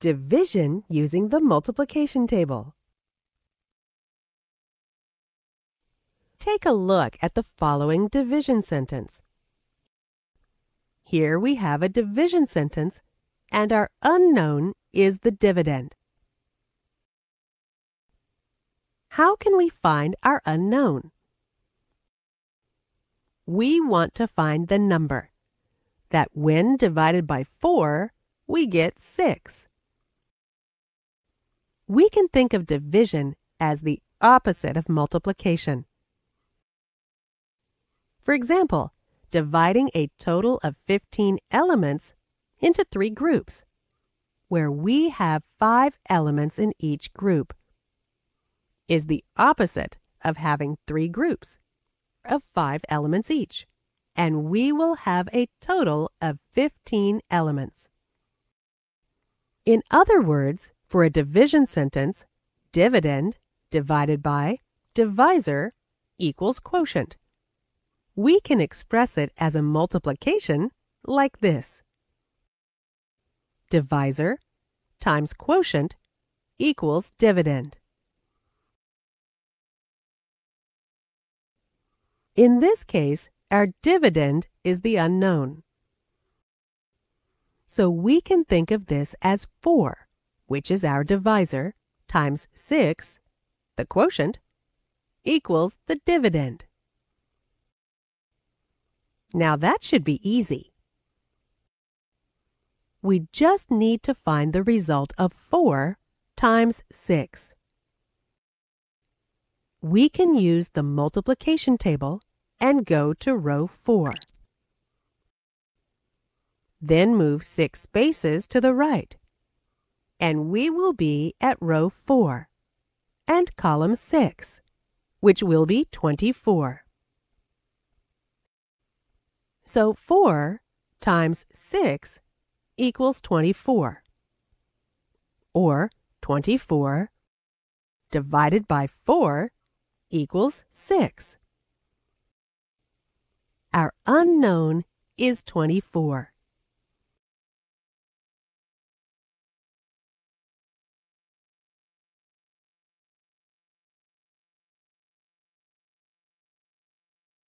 Division using the multiplication table. Take a look at the following division sentence. Here we have a division sentence, and our unknown is the dividend. How can we find our unknown? We want to find the number that when divided by 4, we get 6. We can think of division as the opposite of multiplication. For example, dividing a total of 15 elements into three groups, where we have five elements in each group, is the opposite of having three groups of five elements each, and we will have a total of 15 elements. In other words, for a division sentence, dividend divided by divisor equals quotient. We can express it as a multiplication like this. Divisor times quotient equals dividend. In this case, our dividend is the unknown. So we can think of this as 4, which is our divisor, times 6, the quotient, equals the dividend. Now that should be easy. We just need to find the result of 4 times 6. We can use the multiplication table and go to row 4. Then move 6 spaces to the right, and we will be at row 4 and column 6, which will be 24. So 4 times 6 equals 24, or 24 divided by 4 equals 6. Our unknown is 24.